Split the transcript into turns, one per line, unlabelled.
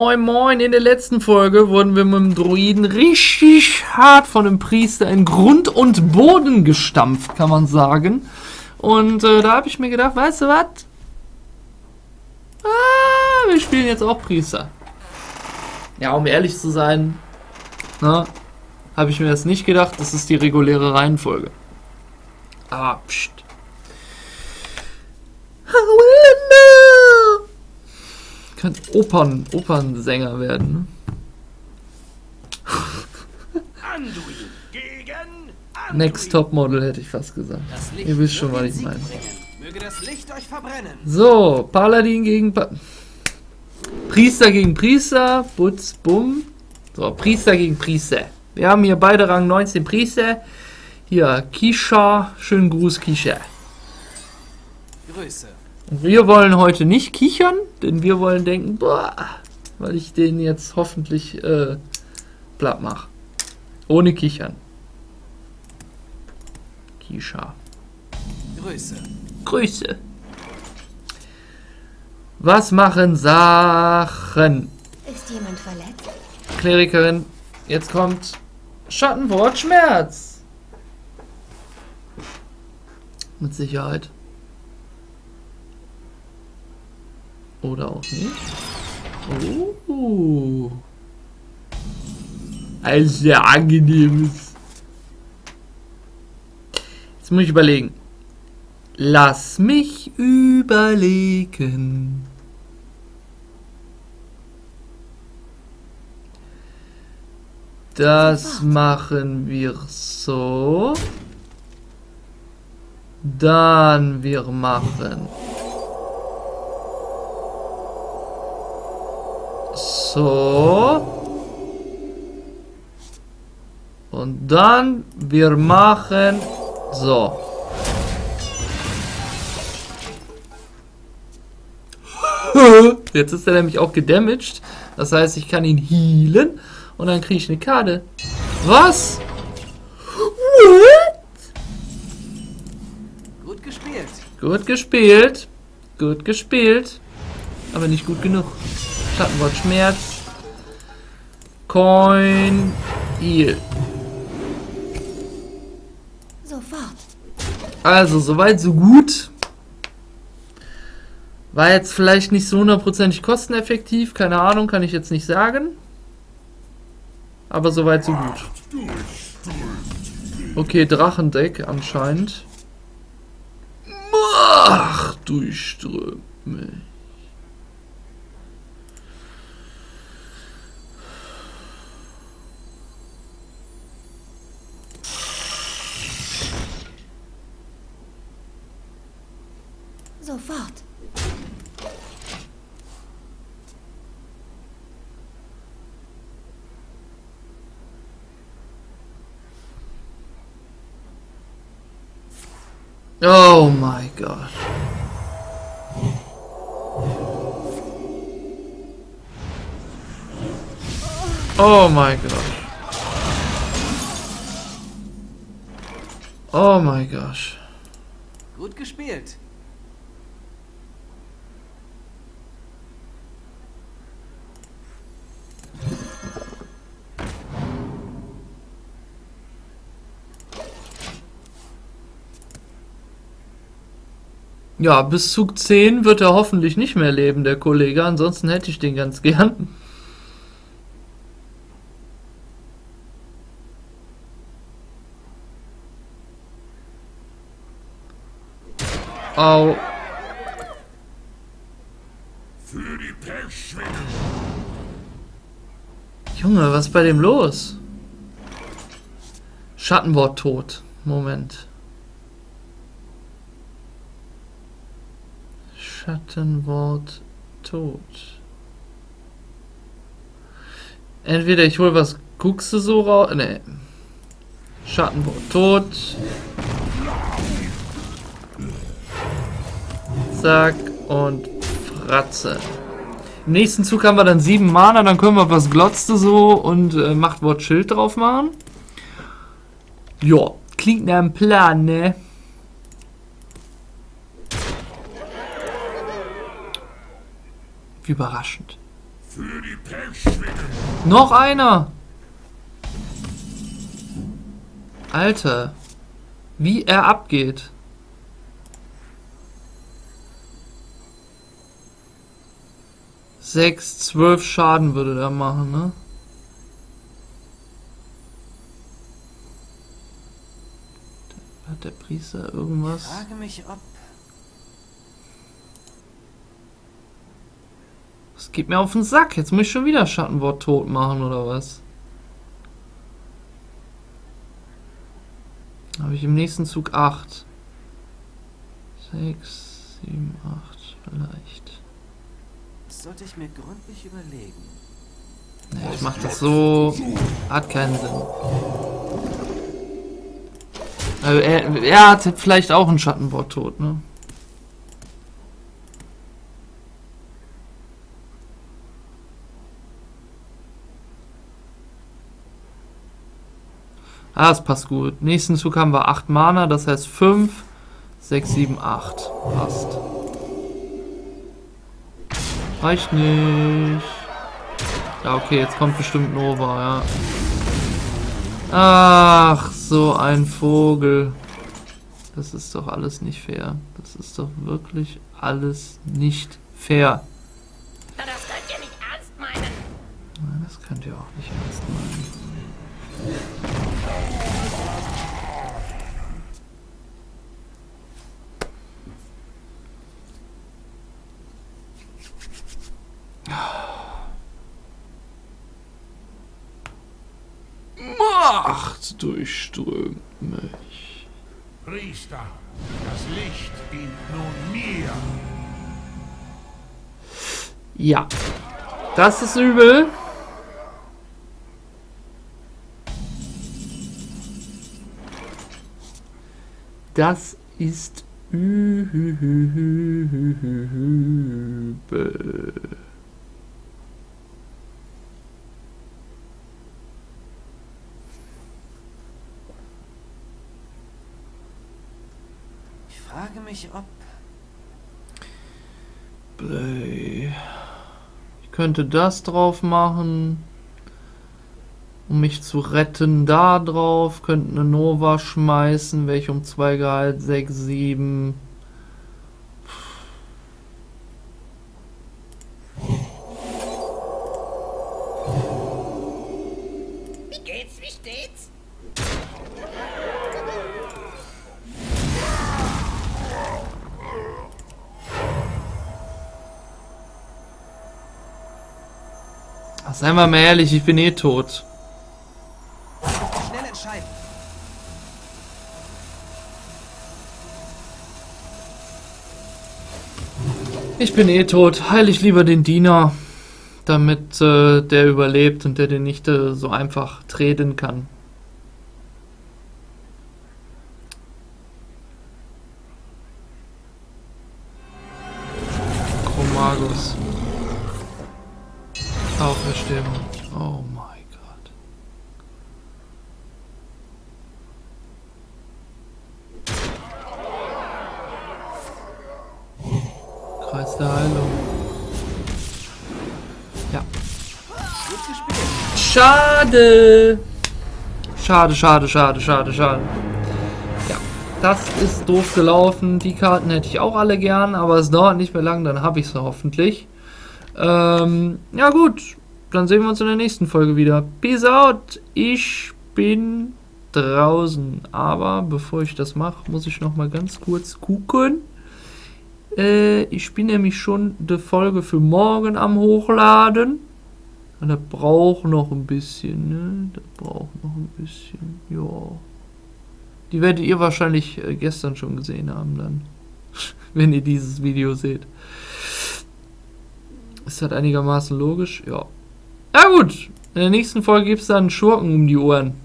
Moin Moin, in der letzten Folge wurden wir mit dem Druiden richtig hart von dem Priester in Grund und Boden gestampft, kann man sagen. Und äh, da habe ich mir gedacht, weißt du was? Ah, wir spielen jetzt auch Priester. Ja, um ehrlich zu sein, ne, habe ich mir das nicht gedacht, das ist die reguläre Reihenfolge. Aber, pst. Kann Opern, Opernsänger werden.
Anduin gegen Anduin.
Next Topmodel hätte ich fast gesagt. Ihr wisst schon, was ich meine.
bringen. Möge das Licht euch verbrennen.
So, Paladin gegen pa Priester gegen Priester. Butz, bumm. So, Priester gegen Priester. Wir haben hier beide Rang 19 Priester. Hier, Kisha. Schönen Gruß, Kisha.
Grüße.
Und wir wollen heute nicht kichern, denn wir wollen denken, boah, weil ich den jetzt hoffentlich äh, platt mache. Ohne kichern. Kisha.
Grüße.
Grüße. Was machen Sachen?
Ist jemand verletzt?
Klerikerin, jetzt kommt Schattenwort Schmerz. Mit Sicherheit. Oder auch nicht. Oh. Ein sehr angenehmes. Jetzt muss ich überlegen. Lass mich überlegen. Das machen wir so. Dann wir machen so. Und dann wir machen so. Jetzt ist er nämlich auch gedamaged. Das heißt, ich kann ihn healen und dann kriege ich eine Karte. Was? What?
Gut gespielt.
Gut gespielt. Gut gespielt. Aber nicht gut genug. Schattenwort Schmerz. Coin. Heal.
Sofort.
Also, soweit, so gut. War jetzt vielleicht nicht so hundertprozentig kosteneffektiv, keine Ahnung, kann ich jetzt nicht sagen. Aber soweit, so gut. Okay, Drachendeck anscheinend. Ach, durchströme.
Sofort.
Oh my god. Oh my god. Oh my gosh.
Gut gespielt.
Ja, bis Zug 10 wird er hoffentlich nicht mehr leben, der Kollege. Ansonsten hätte ich den ganz gern. Au.
Für die.
Junge, was ist bei dem los? Schattenwort tot. Moment. Schattenwort tot. Entweder ich hol was, guckst du so raus? Ne. Schattenwort tot. Zack und Fratze. Im nächsten Zug haben wir dann sieben Mana, dann können wir was glotzte so und äh, Machtwort Schild drauf machen. Ja, klingt nach einem Plan, ne? Wie überraschend.
Für die Pechschwingen.
Noch einer! Alter, wie er abgeht. Sechs, zwölf Schaden würde der machen, ne? Hat der Priester irgendwas?
Frage mich, ob.
Das geht mir auf den Sack. Jetzt muss ich schon wieder Schattenwort tot machen, oder was? Habe ich im nächsten Zug 8. 6, 7, 8 vielleicht.
Das sollte ich mir gründlich überlegen.
Nee, ich mach das so. Hat keinen Sinn. Also er, er hat vielleicht auch ein Schattenwort tot, ne? Ah, das passt gut. Nächsten Zug haben wir 8 Mana, das heißt 5, 6, 7, 8. Passt. Reicht nicht. Ja, okay, jetzt kommt bestimmt Nova, ja. Ach, so ein Vogel. Das ist doch alles nicht fair. Das ist doch wirklich alles nicht fair.
Na, das könnt ihr nicht ernst meinen.
Nein, das könnt ihr auch nicht ernst meinen. Macht durchströmt mich.
Priester, das Licht dient nun mir.
Ja, das ist übel. Das ist übel.
Ich frage mich, ob.
Play. Ich könnte das drauf machen. Um mich zu retten, da drauf. Könnte eine Nova schmeißen. Welche um 2 Gehalt? 6, 7.
Wie geht's? Wie steht's?
Seien wir mal ehrlich, ich bin eh tot. Ich bin eh tot. Heil ich lieber den Diener, damit äh, der überlebt und der den nicht äh, so einfach treten kann. Chromagus. Auferstehung. Oh Kreis der Heilung. Ja. Schade. Schade, schade, schade, schade, schade. Ja, das ist doof gelaufen. Die Karten hätte ich auch alle gern, aber es dauert nicht mehr lang, dann habe ich sie hoffentlich. Ähm, ja gut, dann sehen wir uns in der nächsten Folge wieder. Peace out. Ich bin draußen. Aber bevor ich das mache, muss ich noch mal ganz kurz gucken. Äh, ich bin nämlich schon die Folge für morgen am Hochladen. Und das braucht noch ein bisschen, ne? Das braucht noch ein bisschen, ja. Die werdet ihr wahrscheinlich äh, gestern schon gesehen haben dann. Wenn ihr dieses Video seht. Ist das einigermaßen logisch? Ja. Ja gut. In der nächsten Folge gibt es dann Schurken um die Ohren.